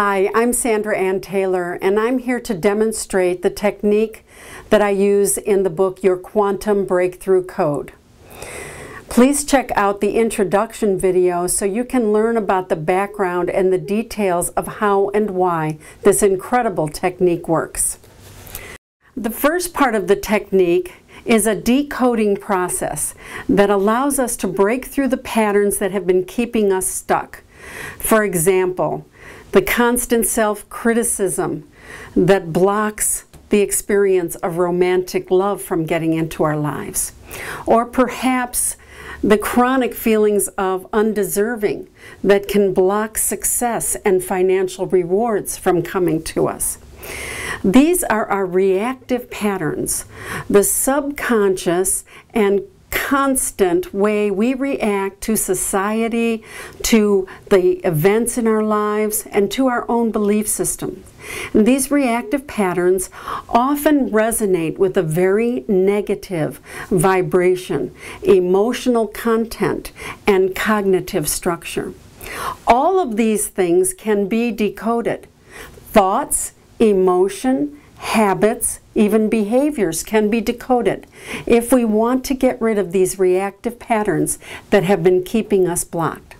Hi, I'm Sandra Anne Taylor, and I'm here to demonstrate the technique that I use in the book Your Quantum Breakthrough Code. Please check out the introduction video so you can learn about the background and the details of how and why this incredible technique works. The first part of the technique is a decoding process that allows us to break through the patterns that have been keeping us stuck. For example, the constant self-criticism that blocks the experience of romantic love from getting into our lives. Or perhaps the chronic feelings of undeserving that can block success and financial rewards from coming to us. These are our reactive patterns, the subconscious and constant way we react to society, to the events in our lives, and to our own belief system. And these reactive patterns often resonate with a very negative vibration, emotional content, and cognitive structure. All of these things can be decoded. Thoughts, emotion, habits, even behaviors can be decoded if we want to get rid of these reactive patterns that have been keeping us blocked.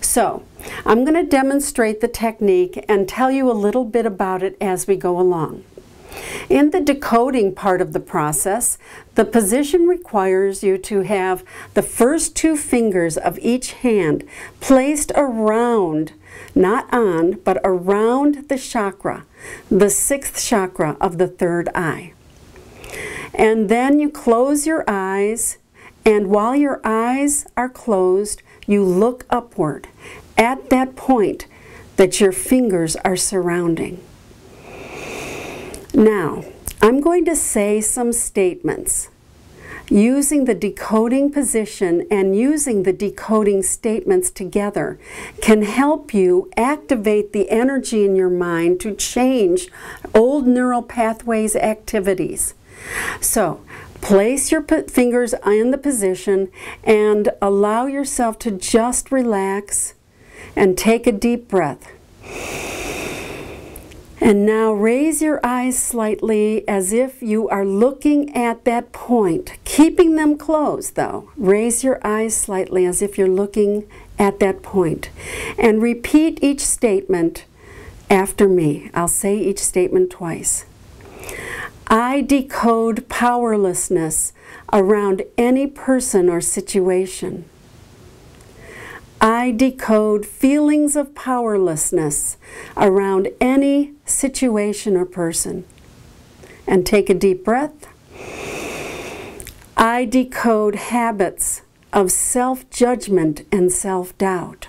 So, I'm going to demonstrate the technique and tell you a little bit about it as we go along. In the decoding part of the process, the position requires you to have the first two fingers of each hand placed around, not on, but around the chakra, the sixth chakra of the third eye. And then you close your eyes, and while your eyes are closed, you look upward at that point that your fingers are surrounding. Now, I'm going to say some statements using the decoding position and using the decoding statements together can help you activate the energy in your mind to change old neural pathways activities. So, place your fingers in the position and allow yourself to just relax and take a deep breath. And now raise your eyes slightly as if you are looking at that point, keeping them closed though. Raise your eyes slightly as if you're looking at that point. And repeat each statement after me. I'll say each statement twice. I decode powerlessness around any person or situation. I decode feelings of powerlessness around any situation or person. And take a deep breath. I decode habits of self judgment and self doubt.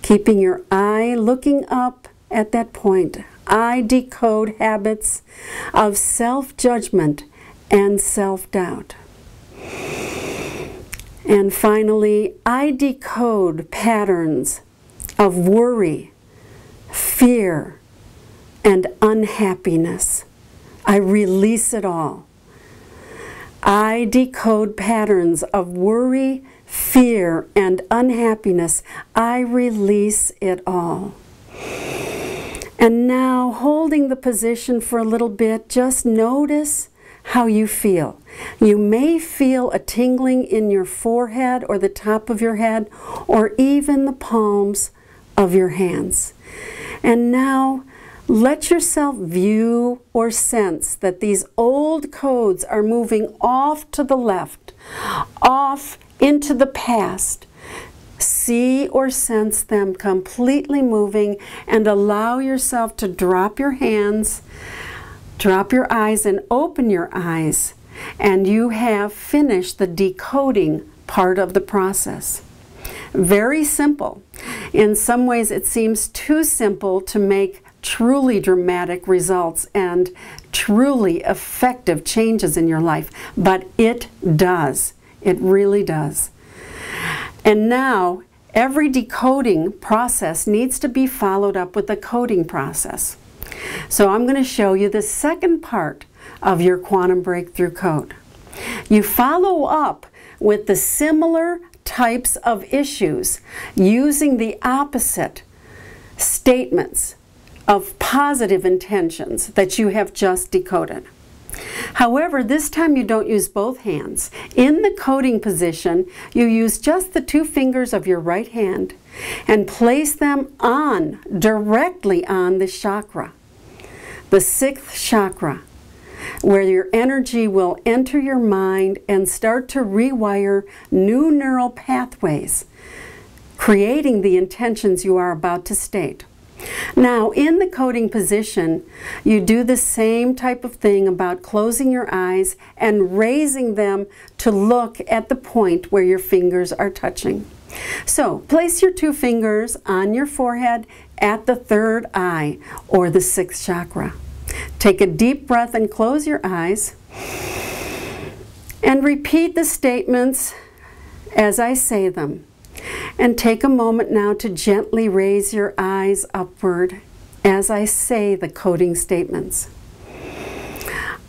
Keeping your eye looking up at that point. I decode habits of self judgment and self doubt. And finally, I decode patterns of worry, fear, and unhappiness. I release it all. I decode patterns of worry, fear, and unhappiness. I release it all. And now, holding the position for a little bit, just notice how you feel. You may feel a tingling in your forehead or the top of your head or even the palms of your hands. And now let yourself view or sense that these old codes are moving off to the left, off into the past. See or sense them completely moving and allow yourself to drop your hands Drop your eyes and open your eyes, and you have finished the decoding part of the process. Very simple. In some ways, it seems too simple to make truly dramatic results and truly effective changes in your life, but it does. It really does. And now, every decoding process needs to be followed up with a coding process. So I'm going to show you the second part of your quantum breakthrough code. You follow up with the similar types of issues using the opposite statements of positive intentions that you have just decoded. However, this time you don't use both hands. In the coding position, you use just the two fingers of your right hand and place them on, directly on the chakra, the sixth chakra, where your energy will enter your mind and start to rewire new neural pathways, creating the intentions you are about to state. Now, in the coding position, you do the same type of thing about closing your eyes and raising them to look at the point where your fingers are touching. So, place your two fingers on your forehead at the third eye or the sixth chakra. Take a deep breath and close your eyes. And repeat the statements as I say them. And take a moment now to gently raise your eyes upward as I say the coding statements.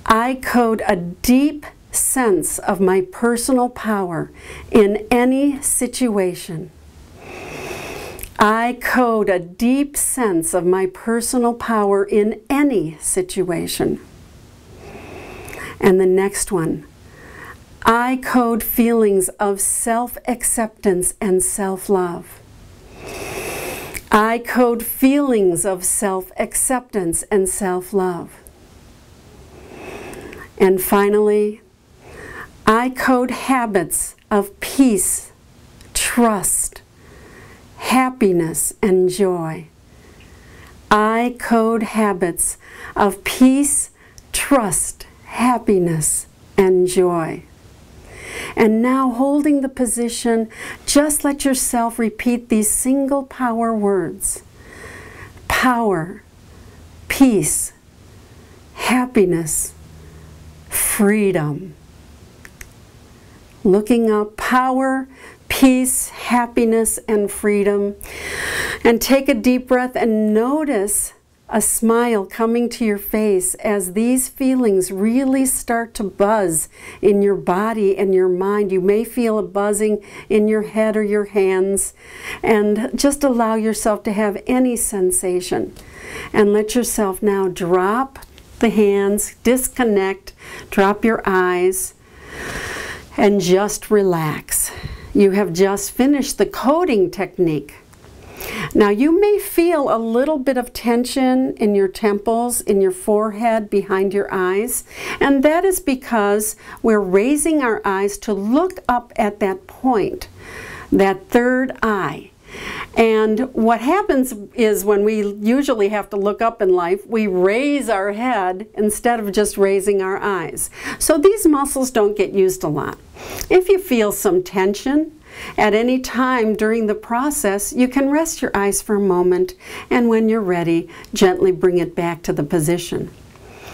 I code a deep sense of my personal power in any situation. I code a deep sense of my personal power in any situation. And the next one, I code feelings of self acceptance and self love. I code feelings of self acceptance and self love. And finally, I code habits of peace, trust, happiness, and joy. I code habits of peace, trust, happiness, and joy. And now, holding the position, just let yourself repeat these single power words power, peace, happiness, freedom. Looking up power, peace, happiness, and freedom. And take a deep breath and notice a smile coming to your face as these feelings really start to buzz in your body and your mind. You may feel a buzzing in your head or your hands, and just allow yourself to have any sensation. And let yourself now drop the hands, disconnect, drop your eyes, and just relax. You have just finished the coding technique. Now you may feel a little bit of tension in your temples, in your forehead, behind your eyes, and that is because we're raising our eyes to look up at that point, that third eye. And what happens is when we usually have to look up in life, we raise our head instead of just raising our eyes. So these muscles don't get used a lot. If you feel some tension, at any time during the process, you can rest your eyes for a moment and when you're ready, gently bring it back to the position.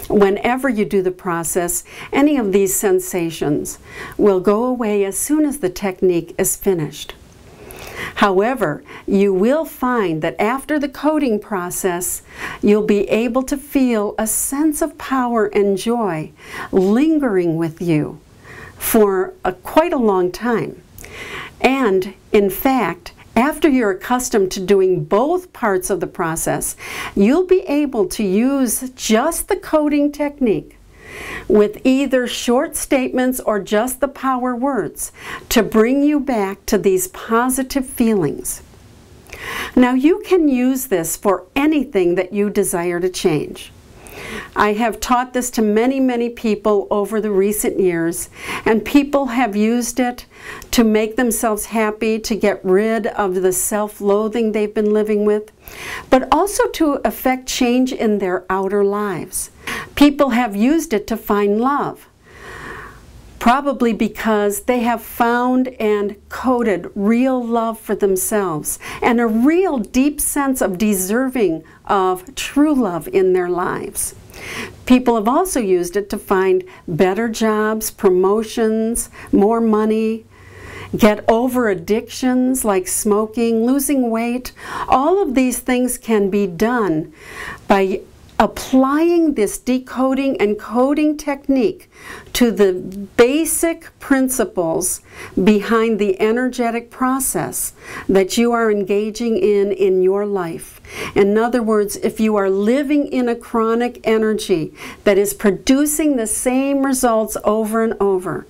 Whenever you do the process, any of these sensations will go away as soon as the technique is finished. However, you will find that after the coding process, you'll be able to feel a sense of power and joy lingering with you for a, quite a long time. And in fact, after you're accustomed to doing both parts of the process, you'll be able to use just the coding technique with either short statements or just the power words to bring you back to these positive feelings. Now you can use this for anything that you desire to change. I have taught this to many, many people over the recent years, and people have used it to make themselves happy, to get rid of the self-loathing they've been living with, but also to affect change in their outer lives. People have used it to find love probably because they have found and coded real love for themselves and a real deep sense of deserving of true love in their lives. People have also used it to find better jobs, promotions, more money, get over addictions like smoking, losing weight. All of these things can be done by applying this decoding and coding technique to the basic principles behind the energetic process that you are engaging in in your life. In other words, if you are living in a chronic energy that is producing the same results over and over,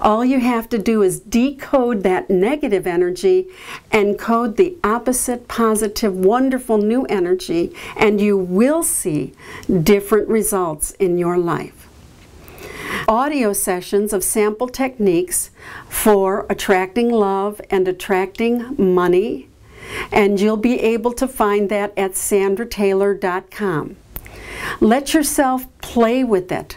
all you have to do is decode that negative energy and code the opposite, positive, wonderful new energy, and you will see different results in your life. Audio sessions of sample techniques for attracting love and attracting money and you'll be able to find that at sandrataylor.com. Let yourself play with it.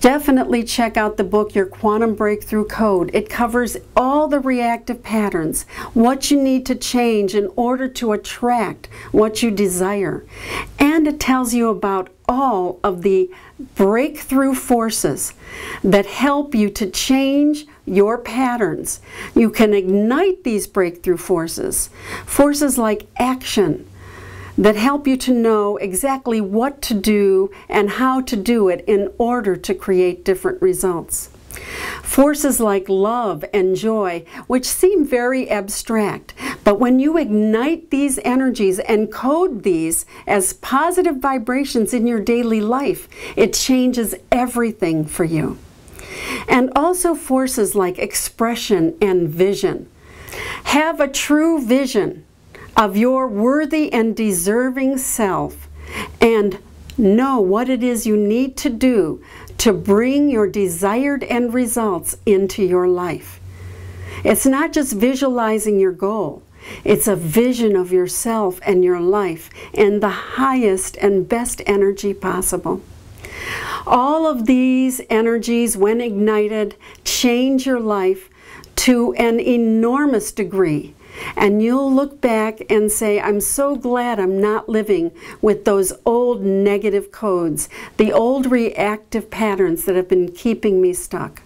Definitely check out the book, Your Quantum Breakthrough Code. It covers all the reactive patterns, what you need to change in order to attract what you desire. And it tells you about all of the breakthrough forces that help you to change your patterns. You can ignite these breakthrough forces, forces like action that help you to know exactly what to do and how to do it in order to create different results. Forces like love and joy, which seem very abstract, but when you ignite these energies and code these as positive vibrations in your daily life, it changes everything for you and also forces like expression and vision. Have a true vision of your worthy and deserving self and know what it is you need to do to bring your desired end results into your life. It's not just visualizing your goal. It's a vision of yourself and your life in the highest and best energy possible. All of these energies, when ignited, change your life to an enormous degree. And you'll look back and say, I'm so glad I'm not living with those old negative codes, the old reactive patterns that have been keeping me stuck.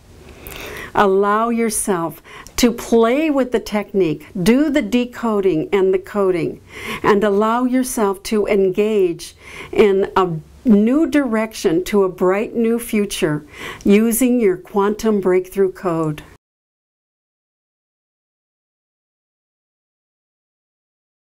Allow yourself to play with the technique, do the decoding and the coding, and allow yourself to engage in a new direction to a bright new future using your quantum breakthrough code.